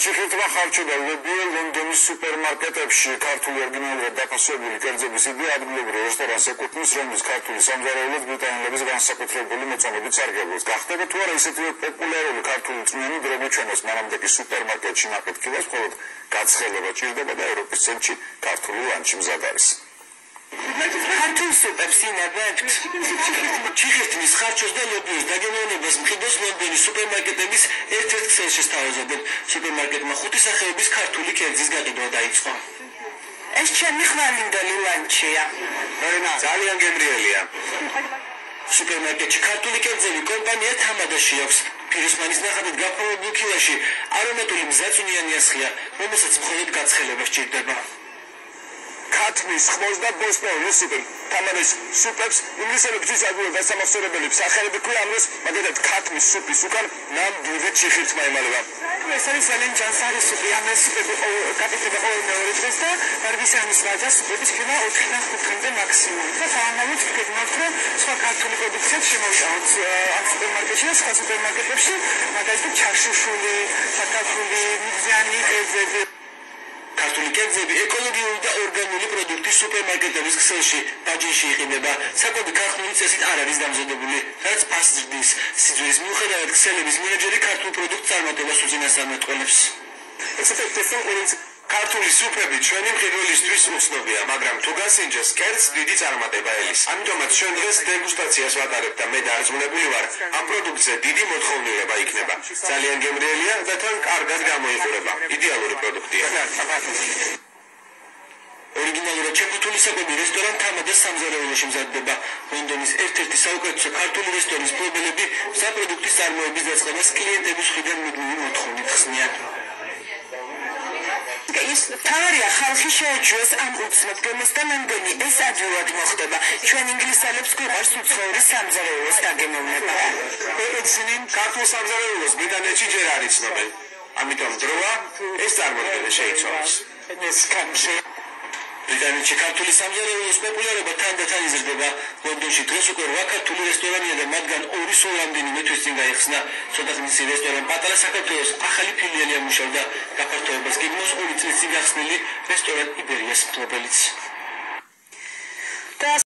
ჩიხილთმა ხარჩობა ლობიო ლონდონის სუპერმარკეტებში ქართული ორიგინალურად დაფასებული კერძების იდეა ადგილობრივ რესტორანს ეკუთვნის, რომლის ქართული სამზარეულოდ ბრიტანელების განსაკუთრებული მოწამებით სარგებლობს. გახდება თუ არა ისეთი პოპულარული ქართული წვნიანი დროებით ჩვენოს მანამდე კი სუპერმარკეტში ნაკეთქებას, მხოლოდ გაცხელება ჭირდება და ევროპის ცენტრში ქართული ლანჩი მზად არის. ქართულ სუპერს ინებებთ. ჩიხერტის ხარჩოს და ლობიოს დაგემოვნებას მყიდოს ლონდონის სუპერმარკეტების ერთ-ერთ ქსელში სთავაზობენ. სუპერმარკეტმა ხუთი სახეობის ქართული კერძის გაყიდვა დაიწყო. ეს ჩემი ხვალინდელი ლანჩია. რენა, ძალიან გემრიელია. სუპერმარკეტში ქართული კერძები კომპანია თამადაში აქვს. ფიროსმანის ნახატით გაფორმებულ კილაში არომატული მზაწუნიანი ასხია, რომელსაც მხოლოდ გაცხელება სჭირდება. ქათმის ხმოს და ბოსტონის სუპერ თამარის სუპებს ინგლისელებისთვის აგუება დასამახსოვრებელი სახელები ქვია მაგალითად ქათმის სუპის უკან ნამდვილი ჩიხირთმა იმალება ეს არის ძალიან ჯანსაღი სუპი ამ ეს სუპები კაპიტება ყოველ მეორე დღეს და ვარგისანის რაჯა სუპების ქება 4-5 დღემდე მაქსიმუმ და სანამ ვთქვით რომ სხვა ქართული პროდუქციაც შემოვიტანოთ ამ სუპერმარკეტში და სხვა სუპერმარკეტებში მაგალითად ჩაშუშული საქართველოს მიგზიანი ყეზები ქართული კერძები ეკოლოგიური და ორგანული პროდუქტი სუპერმარკეტების ქსელში ბაჯიში იყიდება. საკვები ქართული წესით არ არის დამზადებული, რაც ფასძრდის სიძველის მიუხედავად ქსელების მენეჯერი ქართულ პროდუქტს წარმატებას უწინასწარმეტყველებს. ეს ეს ქართული სუფები ჩვენი მყიდველისთვის უცნობია, მაგრამ თუ გასინჯეს კერძს დიდი წარმატება ელის. ამიტომაც ჩვენ დღეს დეგუსტაციას ვატარებთ და მე დარწმუნებული ვარ, ამ პროდუქტზე დიდი მოთხოვნილება იქნება. ძალიან გემრიელია და თან კარგად გამოიყურება. იდეალური პროდუქტია. ჩაფუთული საკვები რესტორან თამადა სამზარეულოში მზადდება. ლონდონის ერთ-ერთი საუკეთესო ქართული რესტორნის ფლობელები საპროდუქტის წარმოების დაწყებას კლიენტების მხრიდან მუდმივი მოთხოვნით ხსნიან. ის თავარია ხალხი შეეჩვეს ამ უცნობ გემოს და მემგონი ეს ადვილად მოხდება ჩვენ ინგლისელებს გვიყვარს უცხოური სამზარეულოს დაგემოვნება ეცნინ ქართულ სამზარეულოს ბრიტანეთში ჯერ არ იცნობენ ამიტომ დროა ეს წარმოქმნა შეიცვალოს ეს კანჩე ბრიტანეთში ქართული სამზარეულოს პოპულარობა თანდათან იზრდება. ლონდონში დღეს უკვე რვა ქართული რესტორანია და მათგან ორი სულ რამდენიმე თვის წინ გაიხსნა. ცოტა ხნის წინ რესტორან პატარა საქართველოს ახალი ფილიალი ამუშავდა. გაფართოებას გეგმავს ორი წლის წინ გახსნილი რესტორან იბერიას მფლობელიც.